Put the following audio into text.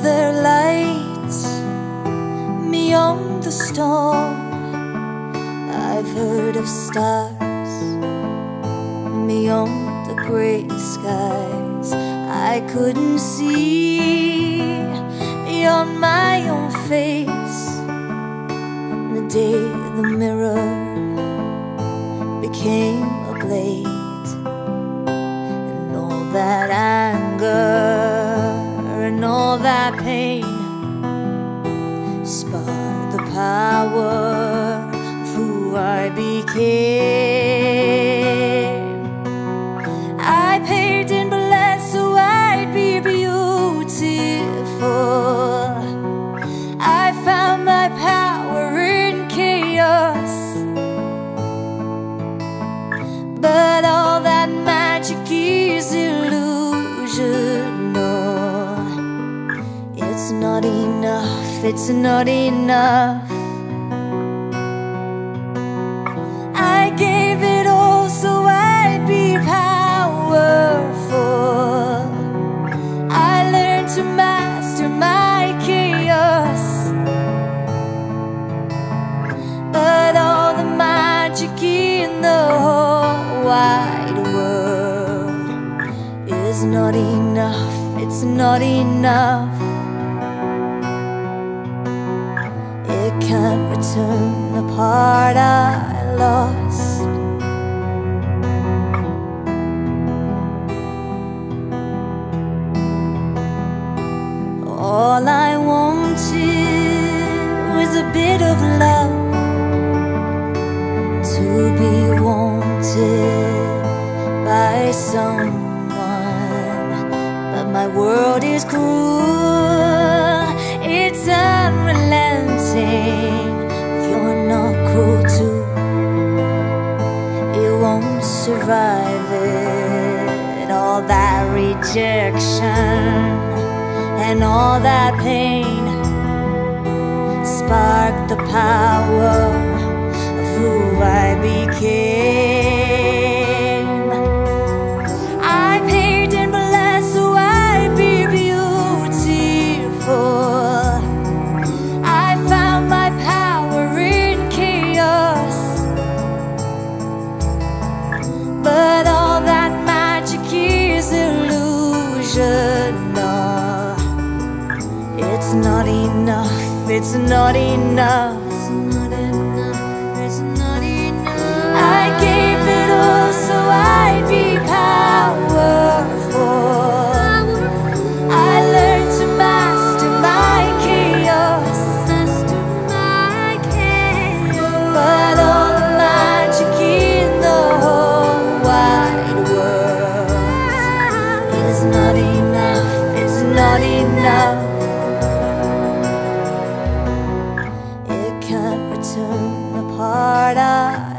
There light beyond the storm? I've heard of stars beyond the gray skies. I couldn't see beyond my own face. The day the mirror became a blade, and all that anger pain sparked the power of who I became. Enough, it's not enough. I gave it all so I'd be powerful. I learned to master my chaos. But all the magic in the whole wide world is not enough, it's not enough. Can't return the part I lost. All I wanted was a bit of love to be wanted by someone. But my world is cruel, it's unrelenting. Rejection and all that pain sparked the power of who I became. It's not enough. It's not enough. not enough. It can't return the part I.